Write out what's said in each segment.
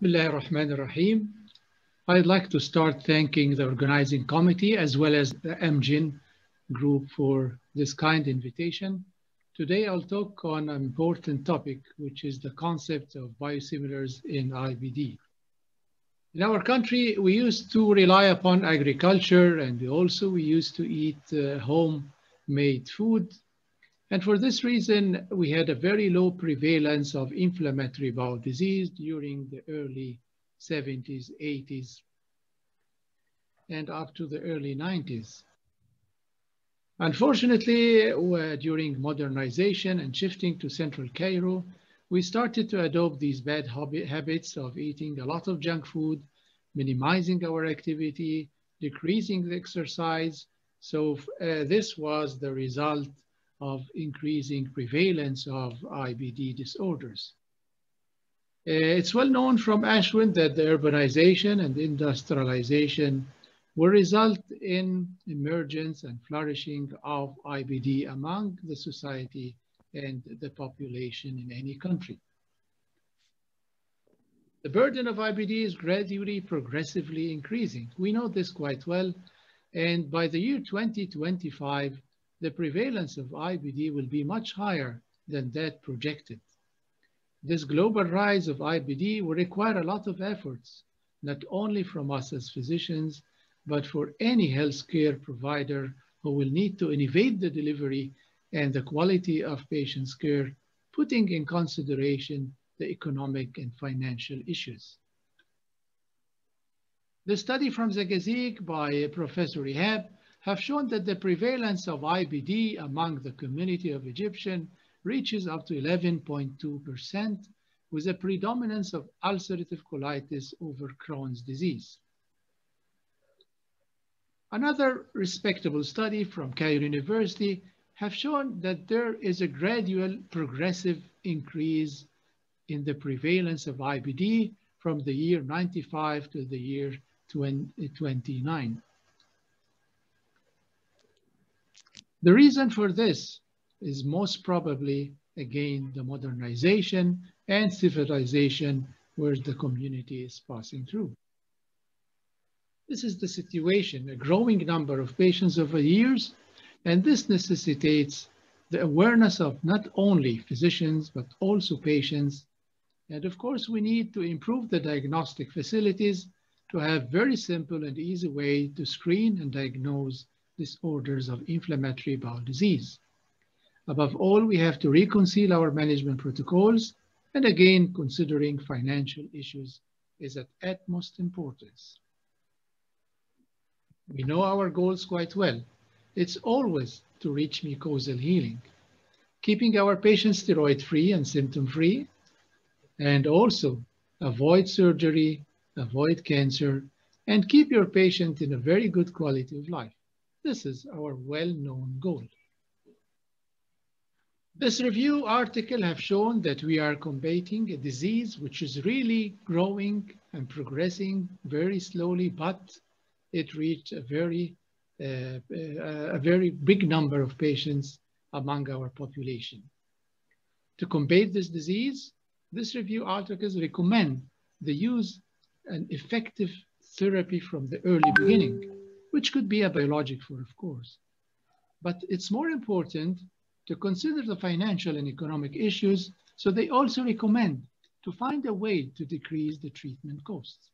Bismillah ar-Rahman ar-Rahim. I'd like to start thanking the organizing committee as well as the MGen group for this kind invitation. Today I'll talk on an important topic, which is the concept of biosimilars in IBD. In our country, we used to rely upon agriculture and also we used to eat uh, homemade food. And for this reason, we had a very low prevalence of inflammatory bowel disease during the early 70s, 80s, and up to the early 90s. Unfortunately, uh, during modernization and shifting to central Cairo, we started to adopt these bad habits of eating a lot of junk food, minimizing our activity, decreasing the exercise. So uh, this was the result of increasing prevalence of IBD disorders. Uh, it's well known from Ashwin that the urbanization and industrialization will result in emergence and flourishing of IBD among the society and the population in any country. The burden of IBD is gradually, progressively increasing. We know this quite well. And by the year 2025, the prevalence of IBD will be much higher than that projected. This global rise of IBD will require a lot of efforts, not only from us as physicians, but for any healthcare provider who will need to innovate the delivery and the quality of patients' care, putting in consideration the economic and financial issues. The study from Zagazig by Professor Ihab have shown that the prevalence of IBD among the community of Egyptian reaches up to 11.2% with a predominance of ulcerative colitis over Crohn's disease. Another respectable study from Cairo University have shown that there is a gradual progressive increase in the prevalence of IBD from the year 95 to the year 2029. The reason for this is most probably, again, the modernization and civilization where the community is passing through. This is the situation, a growing number of patients over years, and this necessitates the awareness of not only physicians, but also patients. And of course, we need to improve the diagnostic facilities to have very simple and easy way to screen and diagnose disorders of inflammatory bowel disease. Above all, we have to reconcile our management protocols, and again, considering financial issues is of utmost importance. We know our goals quite well. It's always to reach mucosal healing, keeping our patients steroid-free and symptom-free, and also avoid surgery, avoid cancer, and keep your patient in a very good quality of life. This is our well-known goal. This review article have shown that we are combating a disease which is really growing and progressing very slowly, but it reached a very, uh, a very big number of patients among our population. To combat this disease, this review articles recommend the use an effective therapy from the early beginning, which could be a biologic for, of course. But it's more important to consider the financial and economic issues, so they also recommend to find a way to decrease the treatment costs.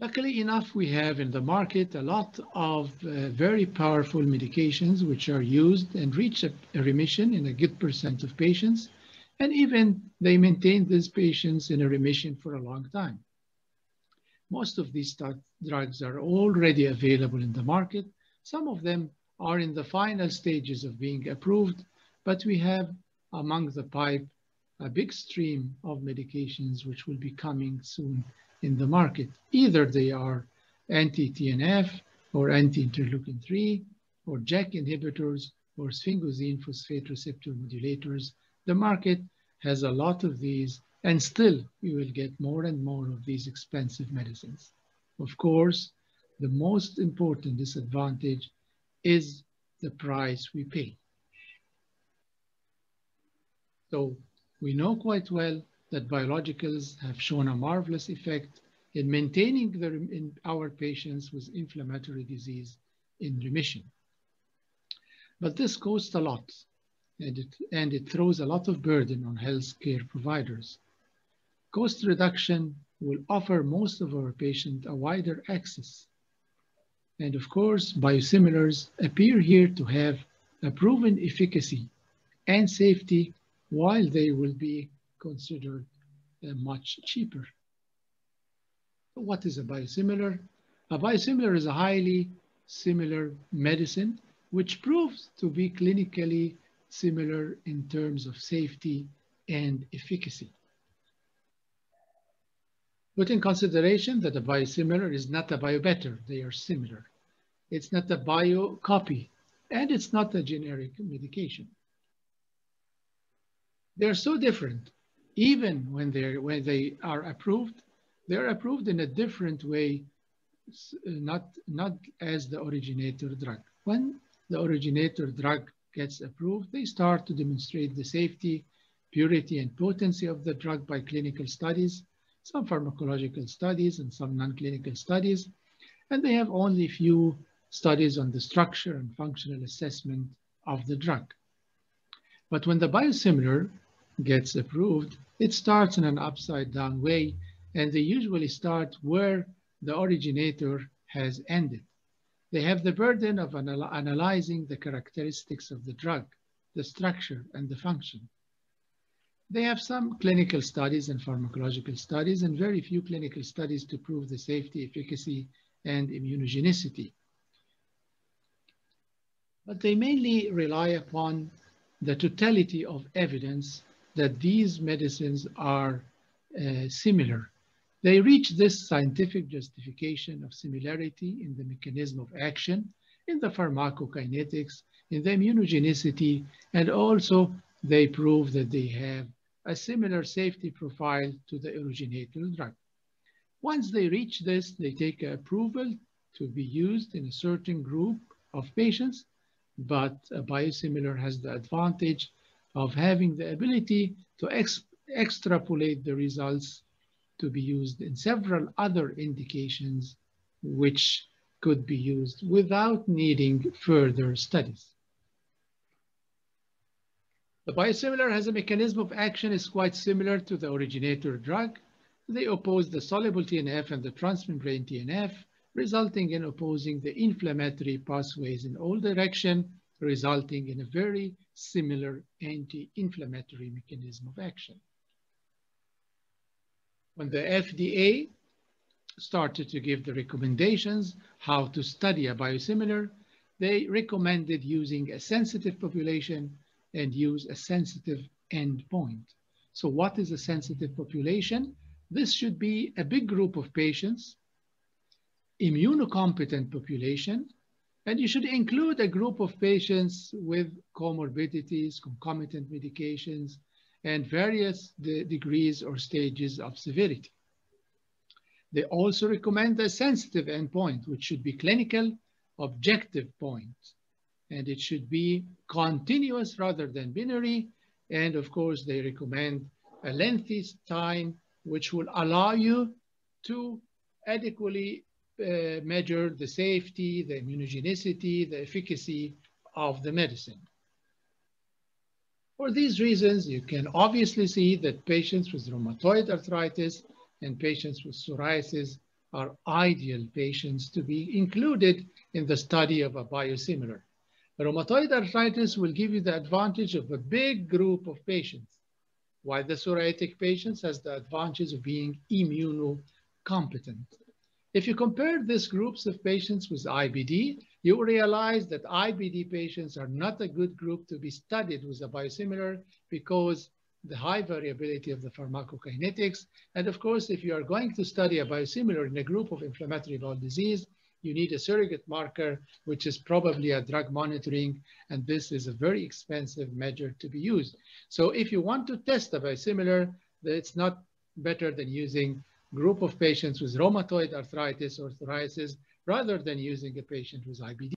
Luckily enough, we have in the market a lot of uh, very powerful medications which are used and reach a, a, remission in a good percent of patients. And even they maintain these patients in a remission for a long time. Most of these drugs are already available in the market. Some of them are in the final stages of being approved, but we have among the pipe a big stream of medications which will be coming soon in the market. Either they are anti-TNF or anti-interleukin 3 or JAK inhibitors or sphingosine phosphate receptor modulators. The market has a lot of these and still we will get more and more of these expensive medicines. Of course, the most important disadvantage is the price we pay. So We know quite well that biologicals have shown a marvelous effect in maintaining the, in our patients with inflammatory disease in remission. But this costs a lot and it, and it throws a lot of burden on healthcare providers. Cost reduction will offer most of our patients a wider access. And of course, biosimilars appear here to have a proven efficacy and safety while they will be considered uh, much cheaper. What is a biosimilar? A biosimilar is a highly similar medicine which proves to be clinically similar in terms of safety and efficacy. Put in consideration that a biosimilar is not a biobetter, they are similar. It's not a bio copy, and it's not a generic medication. They're so different, even when, they're, when they are approved, they're approved in a different way, not, not as the originator drug. When the originator drug gets approved, they start to demonstrate the safety, purity, and potency of the drug by clinical studies, some pharmacological studies, and some non-clinical studies. And they have only a few studies on the structure and functional assessment of the drug. But when the biosimilar gets approved, it starts in an upside down way, and they usually start where the originator has ended. They have the burden of anal analyzing the characteristics of the drug, the structure, and the function. They have some clinical studies and pharmacological studies and very few clinical studies to prove the safety, efficacy, and immunogenicity. But they mainly rely upon the totality of evidence that these medicines are uh, similar they reach this scientific justification of similarity in the mechanism of action, in the pharmacokinetics, in the immunogenicity, and also they prove that they have a similar safety profile to the originator drug. Once they reach this, they take approval to be used in a certain group of patients, but a biosimilar has the advantage of having the ability to ex extrapolate the results to be used in several other indications which could be used without needing further studies. The biosimilar has a mechanism of action is quite similar to the originator drug. They oppose the soluble TNF and the transmembrane TNF, resulting in opposing the inflammatory pathways in all direction, resulting in a very similar anti-inflammatory mechanism of action when the FDA started to give the recommendations how to study a biosimilar, they recommended using a sensitive population and use a sensitive endpoint. So what is a sensitive population? This should be a big group of patients, immunocompetent population, and you should include a group of patients with comorbidities, concomitant medications, and various de degrees or stages of severity. They also recommend a sensitive endpoint, which should be clinical objective point. And it should be continuous rather than binary. And of course, they recommend a lengthy time, which will allow you to adequately uh, measure the safety, the immunogenicity, the efficacy of the medicine. For these reasons, you can obviously see that patients with rheumatoid arthritis and patients with psoriasis are ideal patients to be included in the study of a biosimilar. Rheumatoid arthritis will give you the advantage of a big group of patients, while the psoriatic patients has the advantage of being immunocompetent. If you compare these groups of patients with IBD, you realize that IBD patients are not a good group to be studied with a biosimilar because the high variability of the pharmacokinetics. And of course, if you are going to study a biosimilar in a group of inflammatory bowel disease, you need a surrogate marker, which is probably a drug monitoring, and this is a very expensive measure to be used. So if you want to test a biosimilar, it's not better than using group of patients with rheumatoid arthritis or psoriasis rather than using a patient with IBD.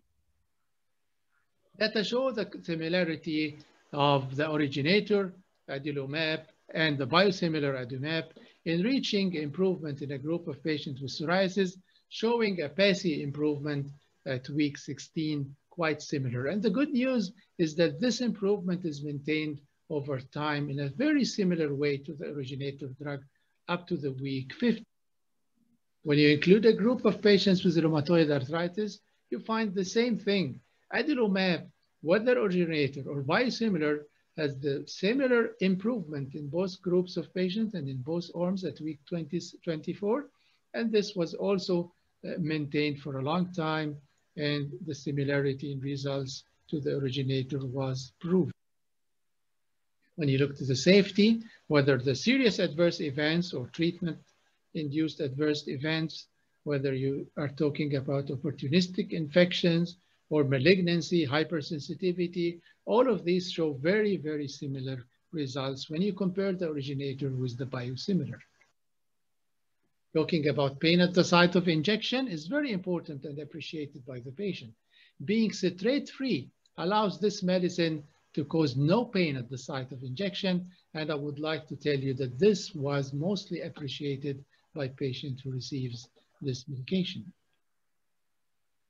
Data show the similarity of the originator, adalimumab, and the biosimilar Adimab in reaching improvement in a group of patients with psoriasis, showing a PASI improvement at week 16, quite similar. And the good news is that this improvement is maintained over time in a very similar way to the originator drug up to the week 50. When you include a group of patients with rheumatoid arthritis, you find the same thing. Adalimumab, whether originator or biosimilar, has the similar improvement in both groups of patients and in both arms at week 20, 24. And this was also Uh, maintained for a long time and the similarity in results to the originator was proved. When you look to the safety, whether the serious adverse events or treatment induced adverse events, whether you are talking about opportunistic infections or malignancy, hypersensitivity, all of these show very, very similar results when you compare the originator with the biosimilar. Talking about pain at the site of injection is very important and appreciated by the patient. Being citrate-free allows this medicine to cause no pain at the site of injection. And I would like to tell you that this was mostly appreciated by patients who receives this medication.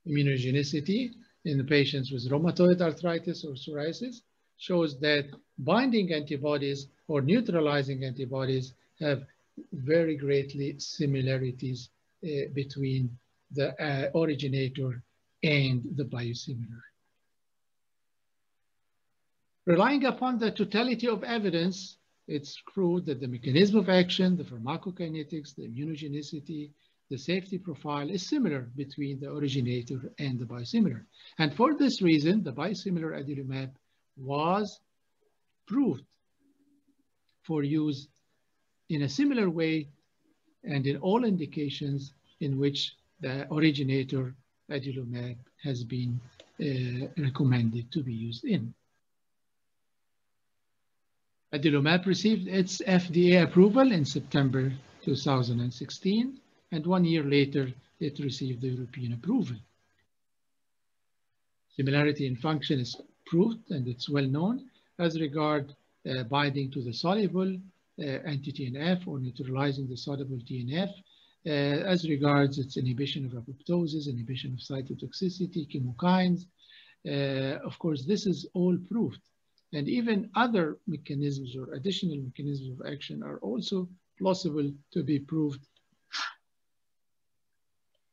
Immunogenicity in the patients with rheumatoid arthritis or psoriasis shows that binding antibodies or neutralizing antibodies have very greatly similarities uh, between the uh, originator and the biosimilar. Relying upon the totality of evidence, it's true that the mechanism of action, the pharmacokinetics, the immunogenicity, the safety profile is similar between the originator and the biosimilar. And for this reason, the biosimilar adalimumab was proved for use in a similar way and in all indications in which the originator adalimumab has been uh, recommended to be used in. Adalimumab received its FDA approval in September 2016, and one year later, it received the European approval. Similarity in function is proved, and it's well known as regard uh, binding to the soluble anti-TNF or neutralizing the soluble TNF, uh, as regards its inhibition of apoptosis, inhibition of cytotoxicity, chemokines. Uh, of course, this is all proved. And even other mechanisms or additional mechanisms of action are also possible to be proved.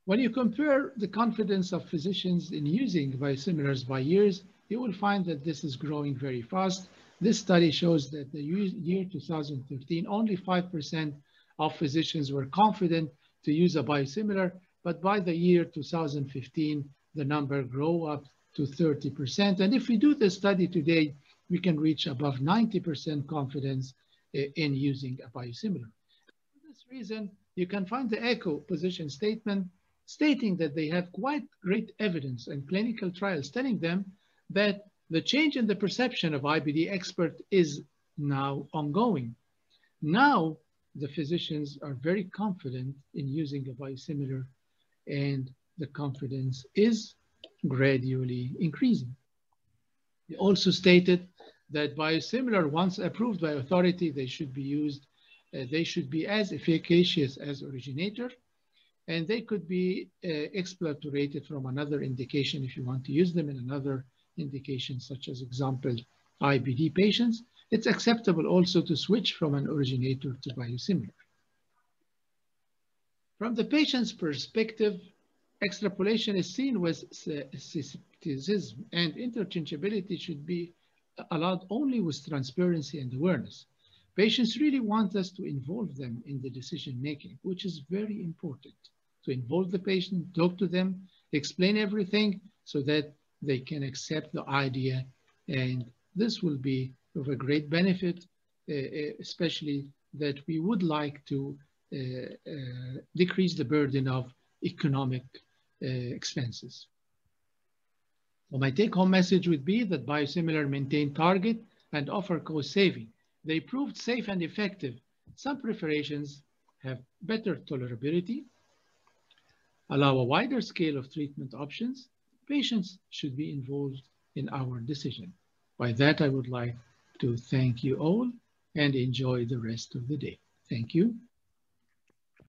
When you compare the confidence of physicians in using biosimilars by years, you will find that this is growing very fast. This study shows that the year 2013, only 5% of physicians were confident to use a biosimilar, but by the year 2015, the number grew up to 30%. And if we do the study today, we can reach above 90% confidence eh, in using a biosimilar. For this reason, you can find the ECCO position statement stating that they have quite great evidence and clinical trials telling them that the change in the perception of IBD expert is now ongoing. Now, the physicians are very confident in using a biosimilar and the confidence is gradually increasing. He also stated that biosimilar, once approved by authority, they should be used, uh, they should be as efficacious as originator, and they could be uh, explorated from another indication if you want to use them in another indications such as example IBD patients, it's acceptable also to switch from an originator to biosimilar. From the patient's perspective, extrapolation is seen with skepticism and interchangeability should be allowed only with transparency and awareness. Patients really want us to involve them in the decision making, which is very important. To involve the patient, talk to them, explain everything so that they can accept the idea. And this will be of a great benefit, uh, uh, especially that we would like to uh, decrease the burden of economic expenses. So my take-home message would be that biosimilar maintain target and offer cost saving. They proved safe and effective. Some preparations have better tolerability, allow a wider scale of treatment options, patients should be involved in our decision. By that, I would like to thank you all and enjoy the rest of the day. Thank you.